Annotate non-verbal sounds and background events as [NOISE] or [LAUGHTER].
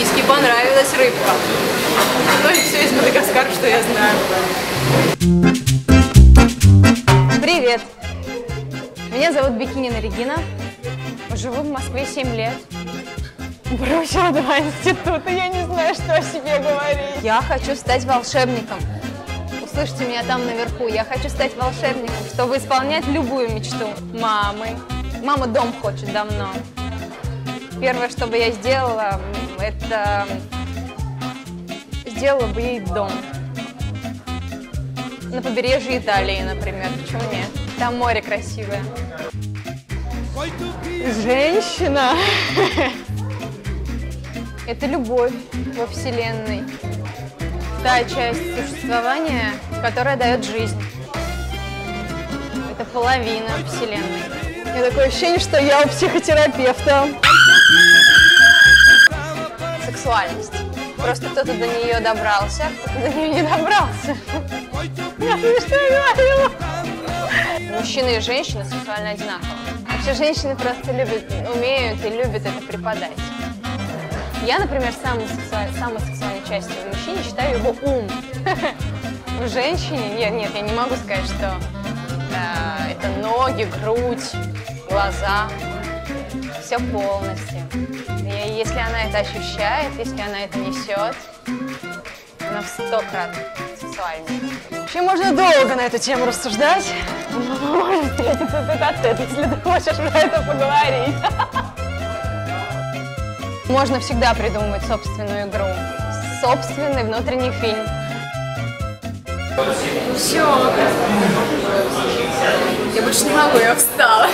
киске понравилась рыбка. Ну и все из Мадагаскара, что я знаю. Привет! Меня зовут Бикинина Регина. Живу в Москве 7 лет. Бросила два института, я не знаю, что о себе говорить. Я хочу стать волшебником. Услышьте меня там наверху. Я хочу стать волшебником, чтобы исполнять любую мечту мамы. Мама дом хочет давно. Первое, что бы я сделала, это сделала бы ей дом. На побережье Италии, например. Почему нет? Там море красивое. Женщина. [LAUGHS] Это любовь во Вселенной. Та часть существования, которая дает жизнь. Это половина Вселенной. У меня такое ощущение, что я у психотерапевта. Сексуальность. Просто кто-то до нее добрался, а кто-то до нее не добрался. Мужчины и женщины сексуально одинаковы. Вообще женщины просто любят, умеют и любят это преподать. Я, например, самой, сексуаль- самой сексуальной частью в мужчине считаю его ум. В женщине, нет, нет, я не могу сказать, что э, это ноги, грудь, глаза, все полностью. И если она это ощущает, если она это несет, она в сто крат сексуальнее. Вообще можно долго на эту тему рассуждать. Можем встретиться тет а тет, если ты хочешь про это поговорить. Можно всегда придумывать собственную игру, собственный внутренний фильм. Все. Я больше не могу, я устала.